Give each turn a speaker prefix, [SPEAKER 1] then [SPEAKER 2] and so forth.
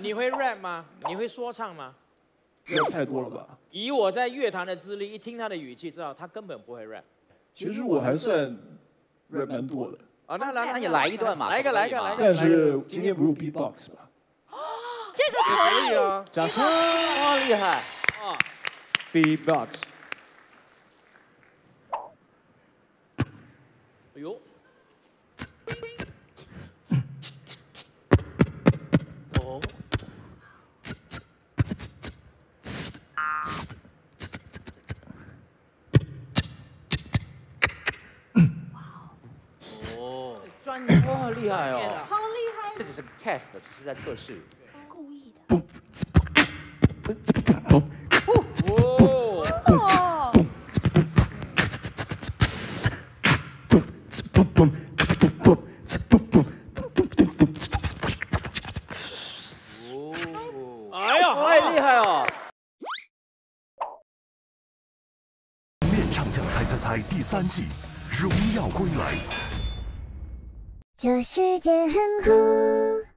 [SPEAKER 1] 你会 rap 吗？你会说唱吗？
[SPEAKER 2] 那太多了吧？
[SPEAKER 1] 以我在乐坛的资历，一听他的语气，知道他根本不会 rap。
[SPEAKER 2] 其实我还算 rap 蛮多的，
[SPEAKER 1] 啊，那来，
[SPEAKER 3] 那你来一段嘛
[SPEAKER 1] 来一个，来一个，来一个。
[SPEAKER 2] 但是今天不用 beatbox 吧？
[SPEAKER 4] 这个可以
[SPEAKER 5] 啊，
[SPEAKER 6] 掌声
[SPEAKER 3] 哇，厉害！
[SPEAKER 1] 啊
[SPEAKER 6] ，，B-box。
[SPEAKER 1] 哎呦，
[SPEAKER 3] 专业哇，厉害哦！
[SPEAKER 4] 超厉害
[SPEAKER 3] 这只是 test，只是在测试。
[SPEAKER 4] 故意的。
[SPEAKER 1] 哦，
[SPEAKER 4] 哦，
[SPEAKER 1] 哎呀，
[SPEAKER 3] 太厉害哦！
[SPEAKER 7] 面唱将猜猜猜第三季，荣耀归来。
[SPEAKER 8] 这世界很酷。